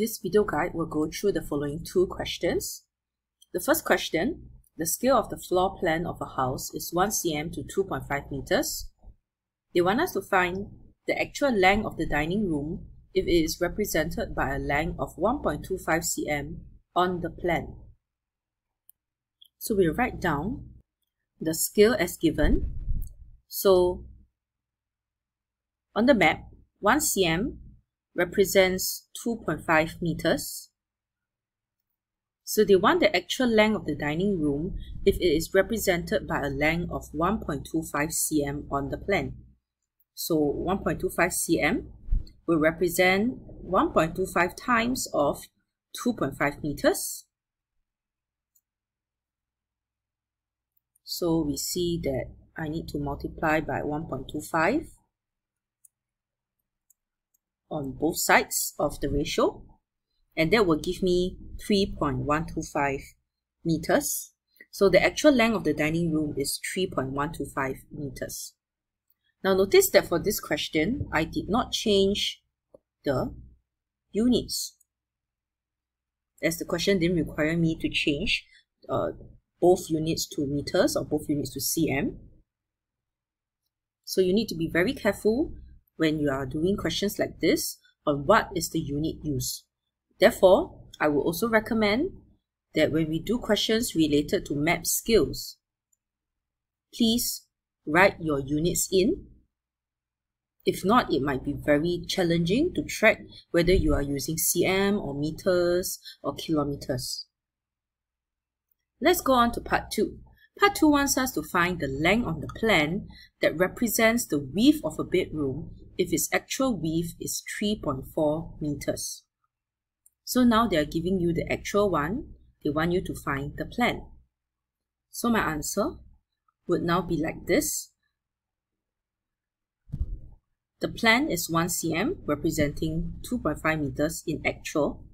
This video guide will go through the following two questions. The first question, the scale of the floor plan of a house is 1 cm to 2.5 meters. They want us to find the actual length of the dining room if it is represented by a length of 1.25 cm on the plan. So we write down the scale as given. So on the map, 1 cm represents 2.5 meters. So they want the actual length of the dining room if it is represented by a length of 1.25 cm on the plan. So 1.25 cm will represent 1.25 times of 2.5 meters. So we see that I need to multiply by 1.25 on both sides of the ratio and that will give me 3.125 meters. So the actual length of the dining room is 3.125 meters. Now notice that for this question, I did not change the units as the question didn't require me to change uh, both units to meters or both units to cm. So you need to be very careful when you are doing questions like this on what is the unit used. Therefore, I will also recommend that when we do questions related to map scales, please write your units in. If not, it might be very challenging to track whether you are using cm or meters or kilometers. Let's go on to part 2. Part 2 wants us to find the length on the plan that represents the width of a bedroom if its actual width is 3.4 meters. So now they are giving you the actual one. They want you to find the plan. So my answer would now be like this. The plan is 1 cm representing 2.5 meters in actual.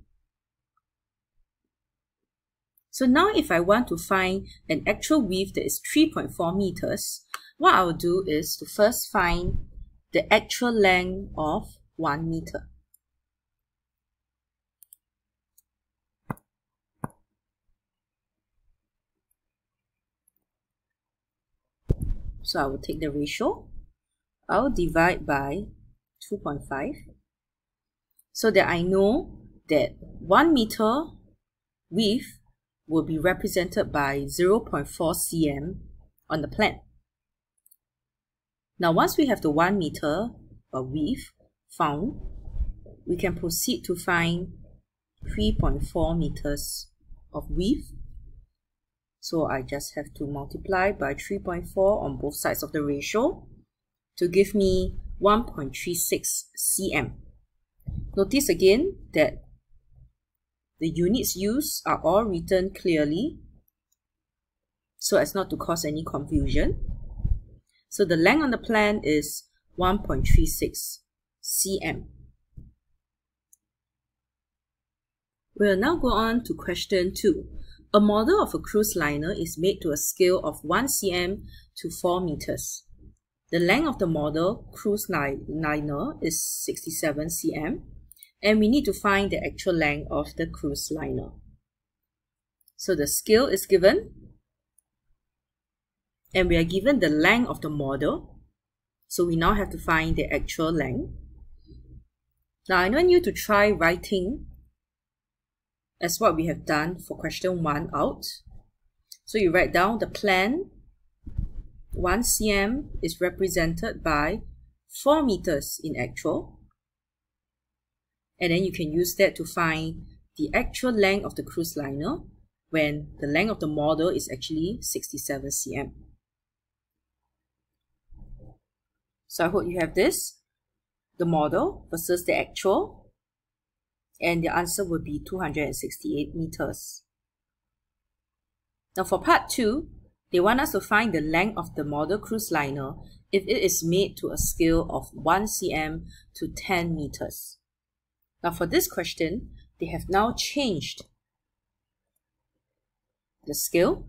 So now if I want to find an actual width that is 3.4 meters, what I will do is to first find the actual length of 1 meter. So I will take the ratio. I'll divide by 2.5 so that I know that 1 meter width will be represented by 0.4 cm on the plan. Now, once we have the 1 meter of width found, we can proceed to find 3.4 meters of width. So I just have to multiply by 3.4 on both sides of the ratio to give me 1.36 cm. Notice again that the units used are all written clearly so as not to cause any confusion. So the length on the plan is 1.36 cm. We'll now go on to question 2. A model of a cruise liner is made to a scale of 1 cm to 4 meters. The length of the model cruise liner is 67 cm and we need to find the actual length of the cruise liner. So the scale is given and we are given the length of the model. So we now have to find the actual length. Now I want you to try writing as what we have done for question 1 out. So you write down the plan 1 cm is represented by 4 meters in actual. And then you can use that to find the actual length of the cruise liner when the length of the model is actually 67 cm. So I hope you have this, the model versus the actual, and the answer would be 268 meters. Now for part 2, they want us to find the length of the model cruise liner if it is made to a scale of 1 cm to 10 meters. Now for this question, they have now changed the scale,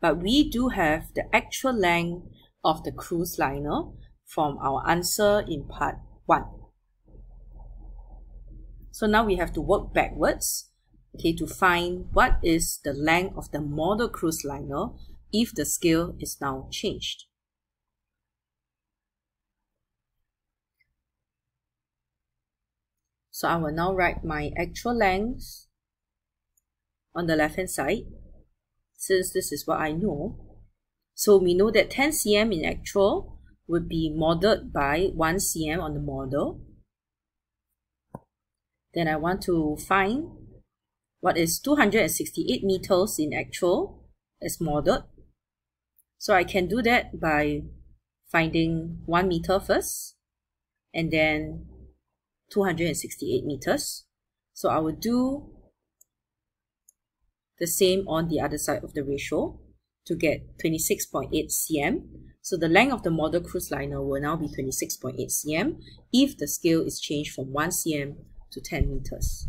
but we do have the actual length of the cruise liner from our answer in part 1. So now we have to work backwards, okay, to find what is the length of the model cruise liner if the scale is now changed. So I will now write my actual length on the left hand side since this is what I know. So we know that 10 cm in actual would be modeled by 1 cm on the model. Then I want to find what is 268 meters in actual as modeled. So I can do that by finding 1 meter first and then 268 meters. So I will do the same on the other side of the ratio to get 26.8 cm. So the length of the model cruise liner will now be 26.8 cm if the scale is changed from 1 cm to 10 meters.